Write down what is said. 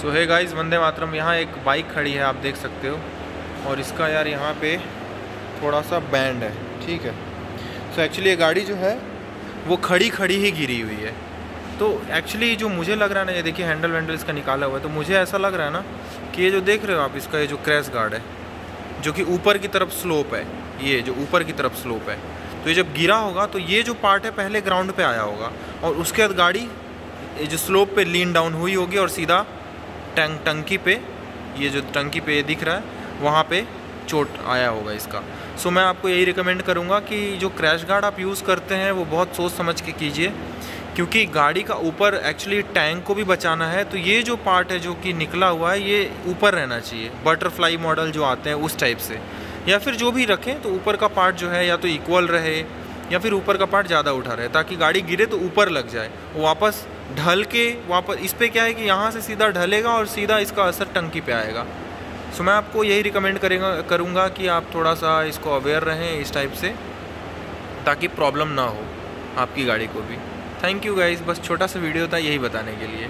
सो है गाइस वंदे मातरम यहाँ एक बाइक खड़ी है, आप देख सकते हो। और इसका यार यहाँ पे थोड़ा सा बैंड है, ठीक है? सो so एक्चुअली ये गाड़ी जो है, वो खड़ी खड़ी ही गिरी हुई है। तो एक्चुअली जो मुझे लग रहा है ना, ये देखिए हैंडल वैंडल इसका निकाला हुआ है तो मुझे ऐसा लग रहा है ना कि ये जो देख रहे हो आप, इसका ये जो क्रैश गार्ड है, जो कि ऊपर की तरफ़ स्लोप है, ये जो ऊपर की तरफ़ स्लोप है। तो ये जब गिरा होगा तो ये जो पार्ट है, पहले ग्राउंड पे आया होगा, और उसके बाद गाड़ी, ये जो स्लोप पे लीन डाउन हुई होगी, और सीधा टंग, टंकी पे, ये जो टंकी पे दिख रहा है, वहाँ पे चोट आया होगा इसका। सो मैं आपको यही रिकमेंड करूँगा कि जो क्रैश गार्ड आप यूज़ करते हैं, वो बहुत सोच समझ के कीजिए, क्योंकि गाड़ी का ऊपर एक्चुअली टैंक को भी बचाना है तो ये जो पार्ट है जो कि निकला हुआ है, ये ऊपर रहना चाहिए। बटरफ्लाई मॉडल जो आते हैं, उस टाइप से। या फिर जो भी रखें तो ऊपर का पार्ट जो है, या तो इक्वल रहे या फिर ऊपर का पार्ट ज़्यादा उठा रहे, ताकि गाड़ी गिरे तो ऊपर लग जाए। वापस ढल के वापस, इस पर क्या है कि यहाँ से सीधा ढलेगा और सीधा इसका असर टंकी पे आएगा। सो मैं आपको यही रिकमेंड करेगा, करूँगा कि आप थोड़ा सा इसको अवेयर रहें इस टाइप से, ताकि प्रॉब्लम ना हो आपकी गाड़ी को भी। थैंक यू गाइज़ बस छोटा सा वीडियो था यही बताने के लिए।